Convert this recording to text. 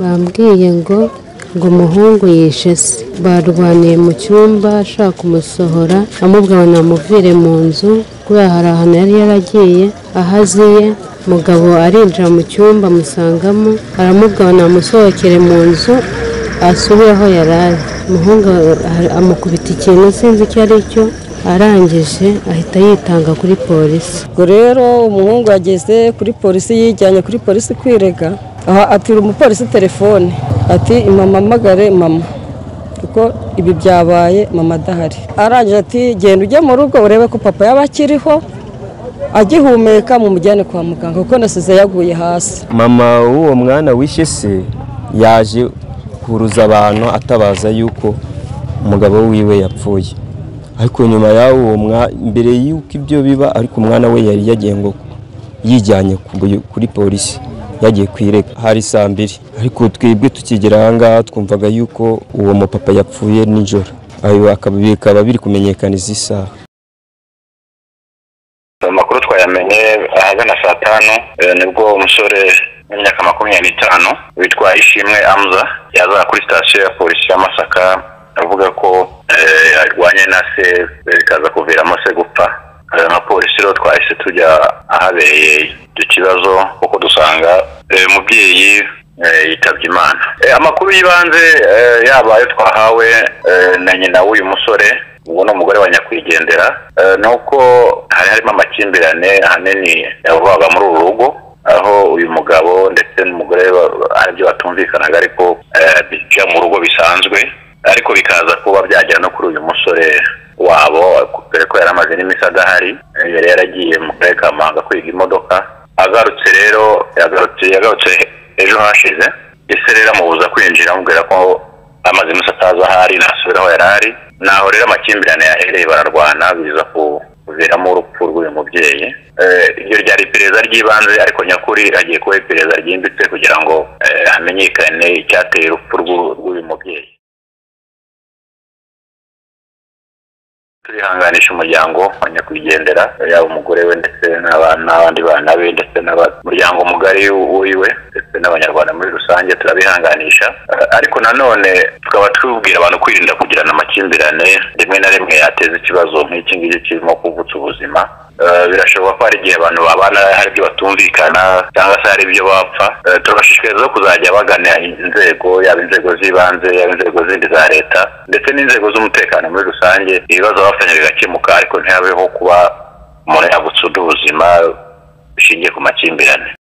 bambwiye ngo ngo umuhungu yishe se. Barwaniye mu cyumba ashaka kumusohora amubwira ngo namuvire mu nzu kubera hari ahantu yari yaragiye aho aziye. Mugabo arinjira mu cyumba amusangamo aramubwira ngo namusohokere mu nzu asubire aho yari ari umuhungu amukubita ikintu sinzi icyo ari cyo arangije ahita yitanga kuri polisi. Ubwo rero umuhungu yageze kuri polisi yijyanye kuri polisi kwirega. Atira umupolisi telefone. Ati impamamagare mama. Kuko ibi byabaye mama adahari. Arangije ati genda ujye mu rugo urebe ko papa yaba akiriho agihumeka mu mujyane kwa muganga kuko nasize yaguye hasi. Mama w'uwo mwana wishe se yaje kuruza abantu atabaza yuko umugabo wiwe yapfuye. Ariko nyuma y'aho uwo mbere y'uko ibyo biba ariko umwana we yari yagiye ngo yijyanye kuri polisi. Yagiye kwirega. Hari saa mbiri. Ariko twebwe tukigera aha ngaha twumvaga yuko uwo mupapa yapfuye nijoro. Bikaba biri kumenyekana izi saha. Amakuru twayamenye ahagana saa tanu ni bwo umusore w'imyaka makumyabiri n'itanu witwa ishimwe amuza yaza kuri sitasiyo ya polisi ya masaka avuga ko arwanye na se bikaza kuviramo se gupfa. Nka polisi rero twahise tujya ahabereye icyo kibazo kuko dusanga umubyeyi yitabye imana amakuru y'ibanze yaba ayo twahawe na nyina w'uyu musore ubwo ni umugore wa nyakwigendera ni uko hari harimo amakimbirane ahanini yavugaga muri uru rugo aho uyu mugabo ndetse n'umugore hari ibyo batumvikanaga ariko bijya mu rugo bisanzwe ariko bikaza kuba byagera no kuri uyu musore n'iminsi adahari yari yaragiye mu karere ka muhanga kwiga imodoka. Agarutse rero yagarutse ejo hashize. Ese rero amubuza kwinjira amubwira ko amaze iminsi atazi aho ari nasubira aho yari ari. Naho rero amakimbirane yahereye bararwana biza kuviramo urupfu rw'uyu mubyeyi. Iryo ryari iperereza ry'ibanze ariko nyakuri hagiye kuba iperereza ryimbitse kugira ngo hamenyekane icyateye urupfu rw'uyu mubyeyi. Turihanganisha umuryango wa nyakwigendera yaba umugore we ndetse n'abandi bana be ndetse n'umuryango mugari wiwe ndetse n'abanyarwanda muri rusange turabihanganisha. Ariko nanone tukaba tubwira abantu kwirinda kugirana amakimbirane rimwe na rimwe yateza ikibazo nk'iki ngiki kirimo kuvutsa ubuzima. Birashoboka ko hari igihe abantu babana hari ibyo batumvikana cyangwa se hari ibyo bapfa. Turabashishikariza kuzajya bagana inzego yaba inzego z'ibanze yaba inzego zindi za leta ndetse n'inzego z'umutekano muri rusange. Ibibazo bafitanye bigakemuka ariko ntihabeho kuba umuntu yagutsuda ubuzima bishingiye ku makimbirane.